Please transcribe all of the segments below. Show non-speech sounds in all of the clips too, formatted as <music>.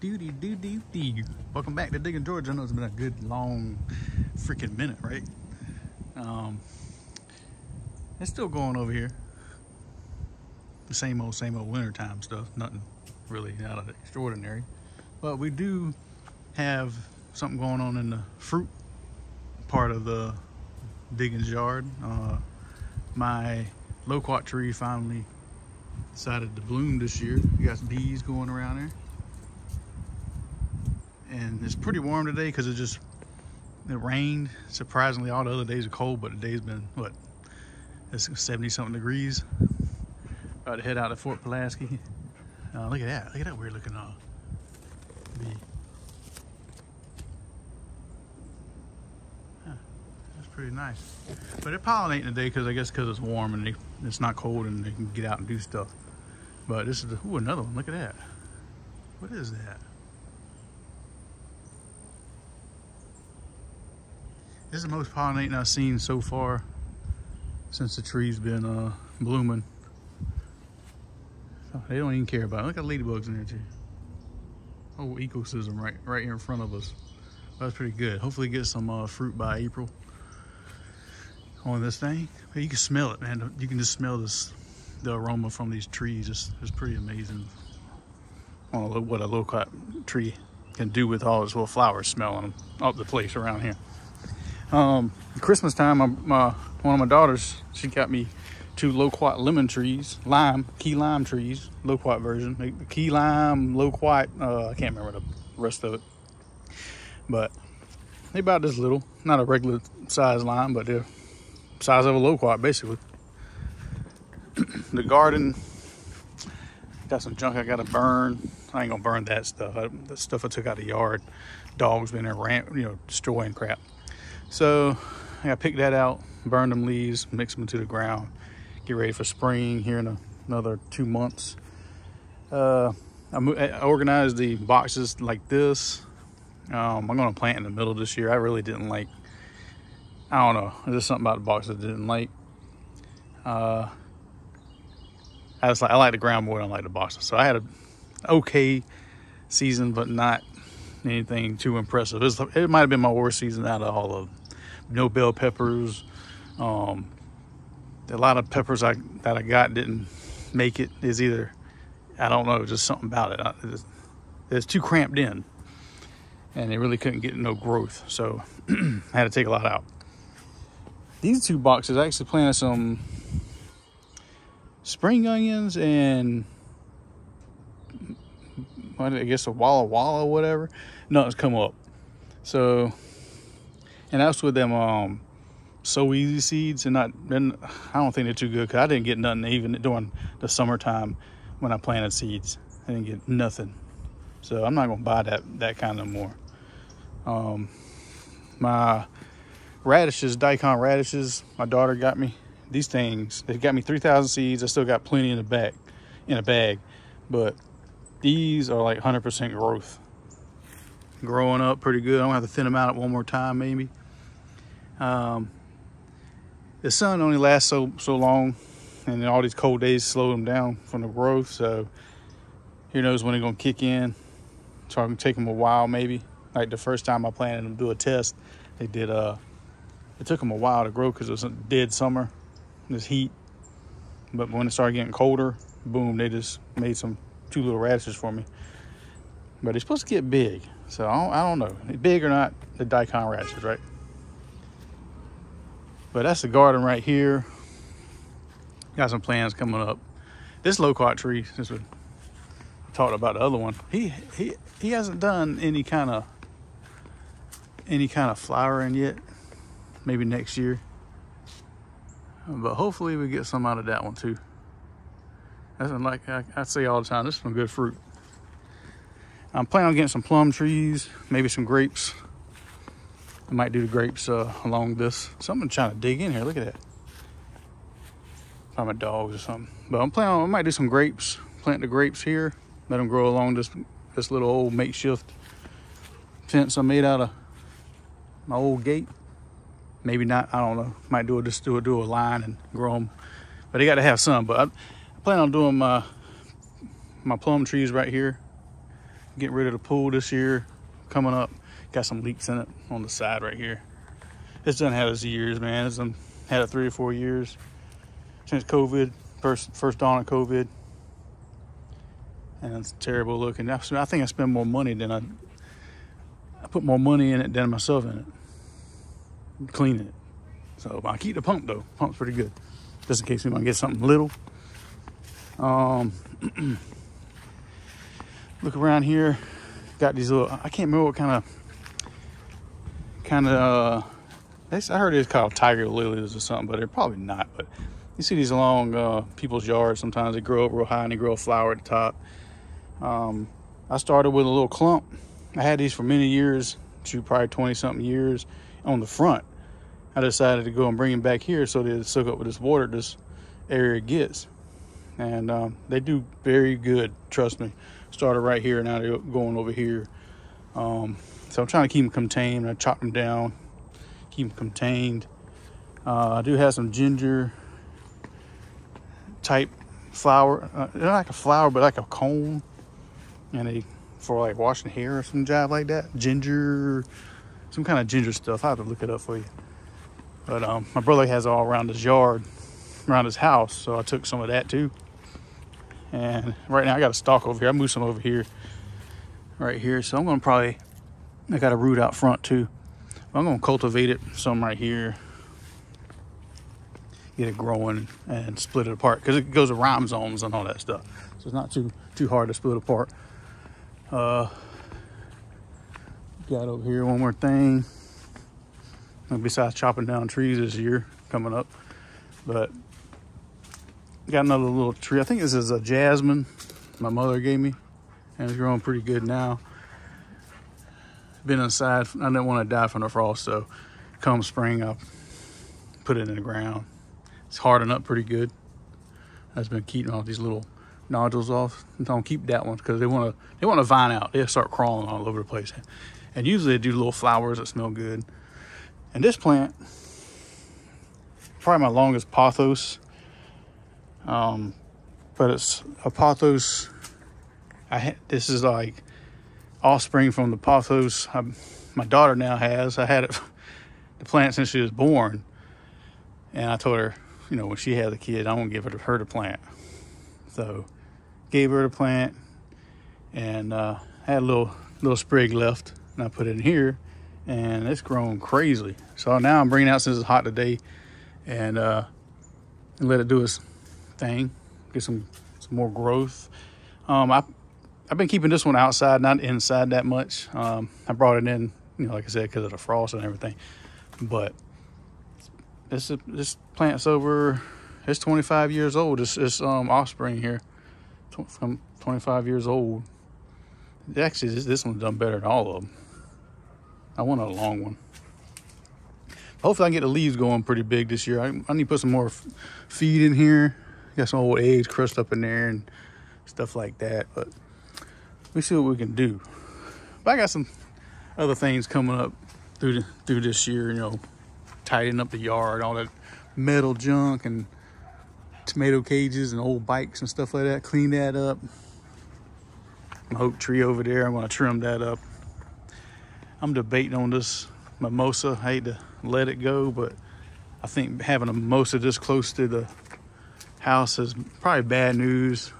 Doody doo doo doo. Welcome back to Digging Georgia. I know it's been a good long freaking minute, right? Um, it's still going over here. The same old, same old wintertime stuff. Nothing really out of the extraordinary. But we do have something going on in the fruit part of the Diggins yard. Uh, my loquat tree finally decided to bloom this year. You got some bees going around there and it's pretty warm today because it just it rained surprisingly all the other days are cold but today's been what it's 70 something degrees. About to head out to fort pulaski. Uh, look at that look at that weird looking uh bee. That's pretty nice. But they're pollinating today because i guess because it's warm and they, it's not cold and they can get out and do stuff. But this is the, ooh, another one look at that. What is that This is the most pollinating I've seen so far since the tree's been uh, blooming. Oh, they don't even care about it. Look at ladybugs in there too. Whole ecosystem right right here in front of us. That's pretty good. Hopefully get some uh, fruit by April on this thing. You can smell it, man. You can just smell this the aroma from these trees. It's, it's pretty amazing what a loquat tree can do with all its little flowers smelling up the place around here. Um, Christmas time, my, my, one of my daughters, she got me two loquat lemon trees, lime, key lime trees, loquat version. Key lime, loquat, uh, I can't remember the rest of it. But they about this little, not a regular size lime, but they're size of a loquat basically. the garden, got some junk I gotta burn. I ain't gonna burn that stuff. I, the stuff I took out of the yard, dogs been there, rant, you know, destroying crap. So I picked that out, burned them leaves, mixed them into the ground, get ready for spring here in a, another two months. Uh, I, I, organized the boxes like this. Um, I'm gonna plant in the middle this year. I really didn't like, I don't know, there's something about the boxes I didn't like. Uh, I just like, I like the ground more than I like the boxes. So I had a okay season, but not anything too impressive. It, it might have been my worst season out of all of them. No bell peppers. Um, a lot of peppers I that I got didn't make it. Is either I don't know, just something about it. It's, it's too cramped in, and it really couldn't get no growth. So I <clears throat> had to take a lot out. These two boxes I actually planted some spring onions and I guess a Walla Walla or whatever, nothing's come up. So, and that's with them um, so easy seeds and not, and I don't think they're too good because I didn't get nothing even during the summertime when I planted seeds. I didn't get nothing. So I'm not gonna buy that that kind of more. Um, my radishes, daikon radishes, my daughter got me these things. They got me 3,000 seeds. I still got plenty in the bag, in a bag, but these are like 100% growth. Growing up pretty good. I'm gonna have to thin them out one more time maybe. Um, the sun only lasts so so long and all these cold days slow them down from the growth. So who knows when they're gonna kick in. So I'm take them a while maybe. Like the first time I planted them do a test, they did uh it took them a while to grow because it was a dead summer, this heat. But when it started getting colder, boom, they just made some two little radishes for me. But it's supposed to get big. So I don't, I don't know. Big or not, the daikon radishes, right? But that's the garden right here. Got some plants coming up. This loquat tree, since we talked about the other one, he he he hasn't done any kind of any kind of flowering yet. Maybe next year. But hopefully we get some out of that one too. That's like I, I say all the time, this is some good fruit. I'm planning on getting some plum trees, maybe some grapes. I might do the grapes uh, along this. Someone trying to dig in here, look at that. Probably my dogs or something. But I'm planning I might do some grapes, plant the grapes here, let them grow along this, this little old makeshift fence I made out of my old gate. Maybe not, I don't know. Might do it, just do a, do a line and grow them. But they got to have some. But I, I plan on doing my my plum trees right here getting rid of the pool this year, coming up. Got some leaks in it on the side right here. It's done had its years, man. It's done had it three or four years since COVID, first first dawn of COVID. And it's terrible looking. I think I spend more money than I I put more money in it than myself in it. Cleaning it. So I keep the pump though. Pump's pretty good. Just in case we might get something little. Um <clears throat> look around here. Got these little I can't remember what kind of kind of uh I heard it's called tiger lilies or something, but they're probably not. But you see these along uh, people's yards. Sometimes they grow up real high and they grow a flower at the top. Um, I started with a little clump. I had these for many years, to probably 20 something years on the front. I decided to go and bring them back here so they soak up with this water this area gets. And um, they do very good, trust me. Started right here, now they're going over here. Um, so I'm trying to keep them contained. I chop them down, keep them contained. Uh, I do have some ginger type flower. Uh, they're like a flower, but like a cone. And they for like washing hair or some job like that. Ginger, some kind of ginger stuff. I have to look it up for you. But um, my brother has all around his yard, around his house. So I took some of that too. And right now I got a stalk over here. I moved some over here, right here. So I'm gonna probably, I got a root out front too. I'm gonna cultivate it some right here. Get it growing and split it apart because it goes to rhizomes and all that stuff. So it's not too too hard to split apart. Uh, got over here one more thing. Besides chopping down trees this year coming up, but got another little tree. I think this is a jasmine my mother gave me, and it's growing pretty good now. Been inside. I didn't want to die from the frost, so come spring, I'll put it in the ground. It's hardened up pretty good. I've been keeping all these little nodules off. Don't keep that one because they want to they want to vine out. They'll start crawling all over the place. And usually they do little flowers that smell good. And this plant, probably my longest pothos. Um, but it's a pothos. I this is like offspring from the pothos I, my daughter now has. I had it <laughs> the plant since she was born, and I told her, you know, when she had the kid, I won't give her to her to plant. So gave her the plant and uh, had a little little sprig left and I put it in here and it's grown crazy. So now I'm bringing out since it's hot today and, uh, let it do its thing, get some, some more growth. Um, I, I've been keeping this one outside, not inside that much. Um, I brought it in, you know, like I said, because of the frost and everything. But this this plant's over. It's 25 years old. It's, it's um, offspring here from 25 years old. Actually, this, this one's done better than all of them. I want a long one. Hopefully, I can get the leaves going pretty big this year. I, I need to put some more feed in here. Got some old eggs crushed up in there and stuff like that. But we see what we can do. But I got some other things coming up through the, through this year. You know, tidying up the yard, all that metal junk and tomato cages and old bikes and stuff like that. Clean that up. My oak tree over there, I'm gonna trim that up. I'm debating on this mimosa. I hate to let it go, but I think having a mimosa this close to the house is probably bad news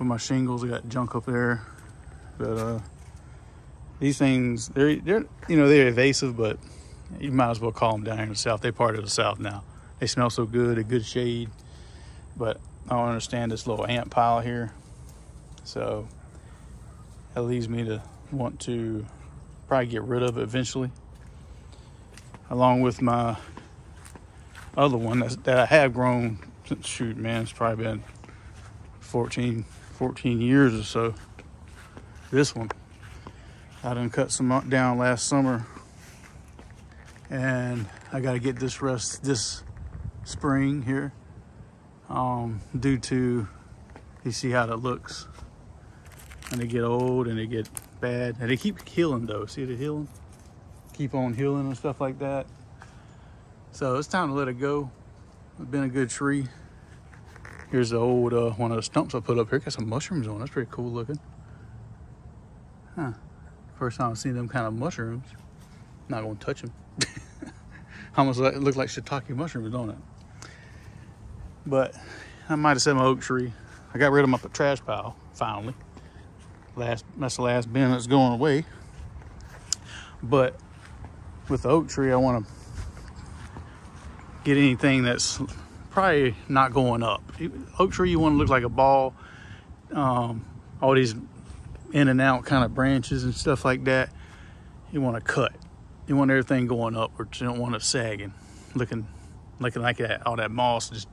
for my shingles. I got junk up there, but uh, these things they're they're you know they're evasive, but you might as well call them down here in the south. They're part of the south now. They smell so good, a good shade. But I don't understand this little ant pile here. So that leads me to want to probably get rid of it eventually. Along with my other one that I have grown, shoot man, it's probably been 14, 14 years or so. This one, I done cut some down last summer and I got to get this rest this spring here um, due to you see how that looks. And they get old and they get bad. And they keep healing though. See the healing? Keep on healing and stuff like that. So it's time to let it go. It's been a good tree here's the old uh, one of the stumps I put up here got some mushrooms on that's pretty cool looking Huh. First time I've seen them kind of mushrooms. Not gonna touch them. <laughs> Almost like, look like shiitake mushrooms, don't it? But I might have said my oak tree. I got rid of my trash pile finally. Last that's the last bin that's going away. But with the oak tree, I want to get anything that's probably not going up. Oak tree, you want to look like a ball. Um, all these in and out kind of branches and stuff like that. You want to cut. You want everything going up, upwards. You don't want it sagging, looking, looking like that. All that moss just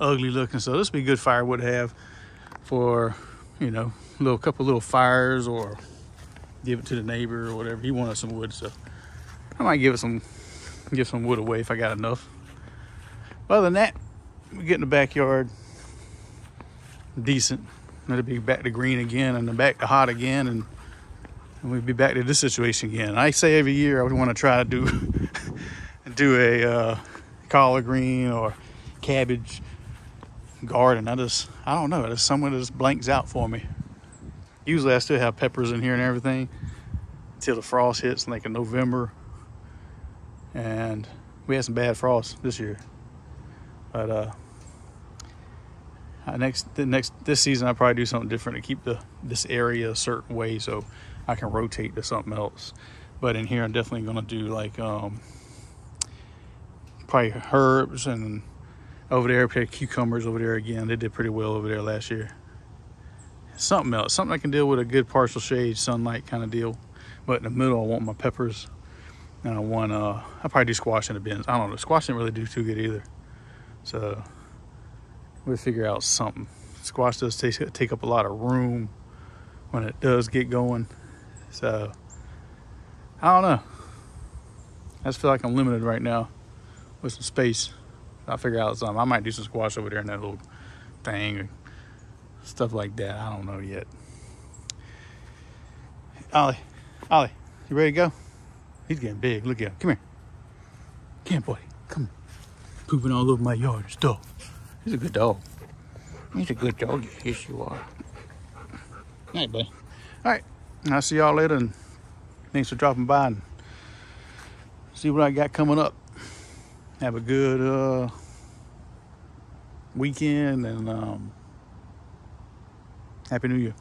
ugly looking. So this would be good firewood to have for, you know, a little couple little fires or give it to the neighbor or whatever. He wanted some wood, so I might give it some, give some wood away if I got enough. Other than that, we get in the backyard decent. It'll be back to green again and then back to hot again and, and we'll be back to this situation again. I say every year I would want to try to do <laughs> do a uh, collard green or cabbage garden. I just I don't know. It's someone that just blanks out for me. Usually I still have peppers in here and everything until the frost hits like in November. And we had some bad frost this year. But uh, next the next this season I'll probably do something different to keep the this area a certain way so I can rotate to something else. But in here I'm definitely gonna do like um, probably herbs and over there, cucumbers over there again. They did pretty well over there last year. Something else, something I can deal with a good partial shade sunlight kind of deal. But in the middle, I want my peppers. And I want, uh, I probably do squash in the bins. I don't know, squash didn't really do too good either. So we'll figure out something. Squash does take, take up a lot of room when it does get going. So I don't know. I just feel like I'm limited right now with some space. I'll figure out something. I might do some squash over there in that little thing stuff like that. I don't know yet. Ollie, Ollie, you ready to go? He's getting big. Look at him. Come here. Come here, boy. Come. Pooping all over my yard and stuff. He's a good dog. He's a good dog. Yes, you are. All right, buddy. All right. I'll see y'all later. And thanks for dropping by and see what I got coming up. Have a good uh, weekend and um, Happy New Year.